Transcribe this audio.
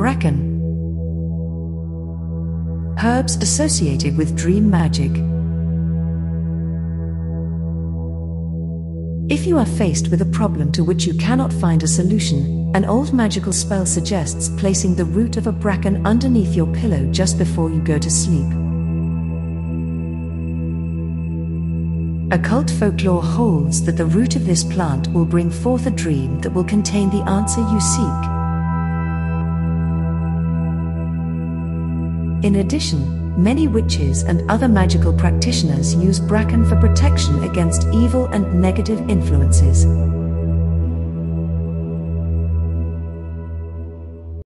Bracken. Herbs associated with dream magic. If you are faced with a problem to which you cannot find a solution, an old magical spell suggests placing the root of a bracken underneath your pillow just before you go to sleep. Occult folklore holds that the root of this plant will bring forth a dream that will contain the answer you seek. In addition, Many witches and other magical practitioners use bracken for protection against evil and negative influences.